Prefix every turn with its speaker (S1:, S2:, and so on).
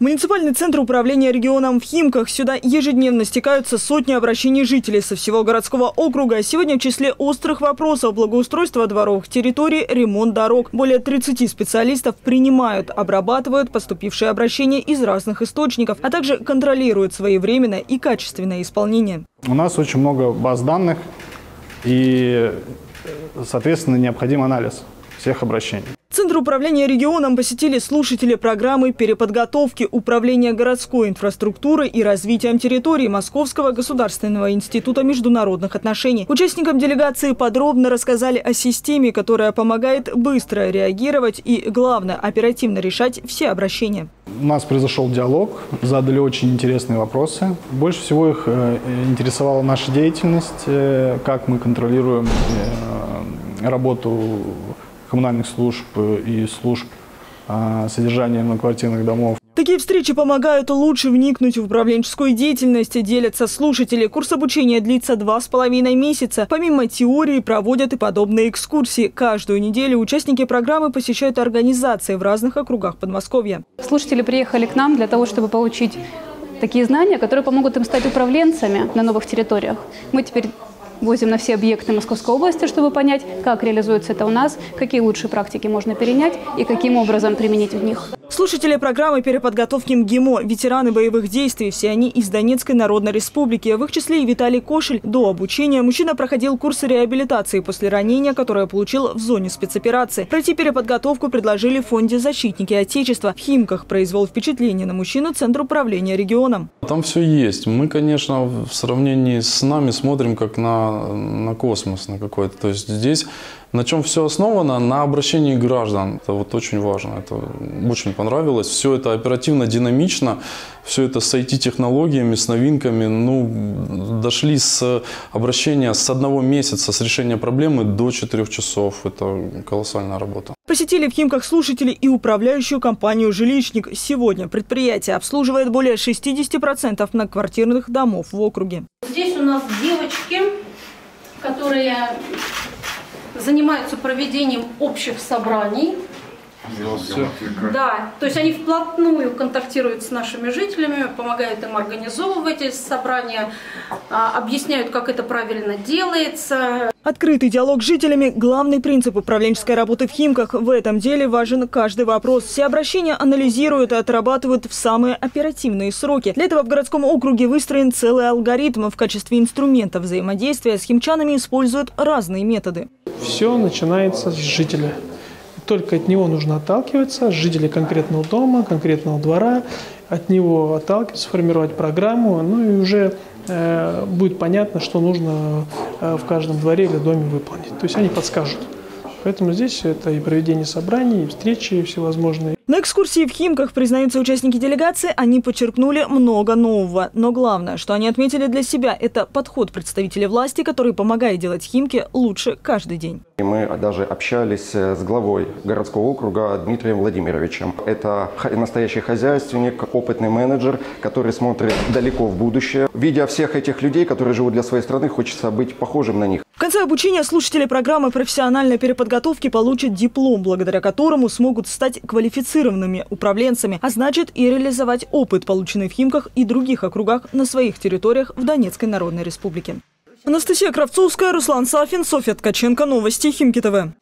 S1: Муниципальный центр управления регионом в Химках. Сюда ежедневно стекаются сотни обращений жителей со всего городского округа. Сегодня в числе острых вопросов благоустройства дворовых территорий, ремонт дорог. Более 30 специалистов принимают, обрабатывают поступившие обращения из разных источников, а также контролируют своевременное и качественное исполнение.
S2: У нас очень много баз данных и, соответственно, необходим анализ всех обращений.
S1: Центр управления регионом посетили слушатели программы переподготовки Управления городской инфраструктуры и развитием территории Московского государственного института международных отношений. Участникам делегации подробно рассказали о системе, которая помогает быстро реагировать и, главное, оперативно решать все обращения.
S2: У нас произошел диалог, задали очень интересные вопросы. Больше всего их э, интересовала наша деятельность, э, как мы контролируем э, работу коммунальных служб и служб а, содержания многоквартирных домов.
S1: Такие встречи помогают лучше вникнуть в управленческую деятельность, делятся слушатели. Курс обучения длится два с половиной месяца. Помимо теории проводят и подобные экскурсии. Каждую неделю участники программы посещают организации в разных округах Подмосковья.
S3: Слушатели приехали к нам для того, чтобы получить такие знания, которые помогут им стать управленцами на новых территориях. Мы теперь возим на все объекты Московской области, чтобы понять, как реализуется это у нас, какие лучшие практики можно перенять и каким образом применить в них.
S1: Слушатели программы переподготовки МГИМО – ветераны боевых действий. Все они из Донецкой Народной Республики. В их числе и Виталий Кошель. До обучения мужчина проходил курсы реабилитации после ранения, которое получил в зоне спецоперации. Пройти переподготовку предложили в фонде «Защитники Отечества». В Химках произвел впечатление на мужчину Центр управления регионом.
S4: Там все есть. Мы, конечно, в сравнении с нами смотрим как на, на космос на какой-то. То есть здесь на чем все основано? На обращении граждан. Это вот очень важно. Это очень понравилось. Все это оперативно, динамично. Все это с IT-технологиями, с новинками. Ну, дошли с обращения с одного месяца, с решения проблемы до четырех часов. Это колоссальная работа.
S1: Посетили в Химках слушатели и управляющую компанию «Жилищник». Сегодня предприятие обслуживает более 60% многоквартирных домов в округе.
S5: Здесь у нас девочки, которые занимаются проведением общих собраний. Да, то есть они вплотную контактируют с нашими жителями, помогают им организовывать эти собрания, а, объясняют, как это правильно делается.
S1: Открытый диалог с жителями – главный принцип управленческой работы в Химках. В этом деле важен каждый вопрос. Все обращения анализируют и отрабатывают в самые оперативные сроки. Для этого в городском округе выстроен целый алгоритм. В качестве инструмента взаимодействия с химчанами используют разные методы.
S6: Все начинается с жителя. Только от него нужно отталкиваться, жителей конкретного дома, конкретного двора, от него отталкиваться, формировать программу, ну и уже э, будет понятно, что нужно э, в каждом дворе или доме выполнить. То есть они подскажут. Поэтому здесь это и проведение собраний, и встречи всевозможные.
S1: На экскурсии в Химках, признаются участники делегации, они подчеркнули много нового. Но главное, что они отметили для себя, это подход представителей власти, который помогает делать Химки лучше каждый день.
S7: Мы даже общались с главой городского округа Дмитрием Владимировичем. Это настоящий хозяйственник, опытный менеджер, который смотрит далеко в будущее. Видя всех этих людей, которые живут для своей страны, хочется быть похожим на них.
S1: В конце обучения слушатели программы профессиональной переподготовки получат диплом, благодаря которому смогут стать квалифицированными квалифицированными управленцами, а значит и реализовать опыт, полученный в Химках и других округах на своих территориях в Донецкой Народной Республике. Анастасия Кравцовская, Руслан Сафин, Софья Ткаченко. Новости Химки ТВ.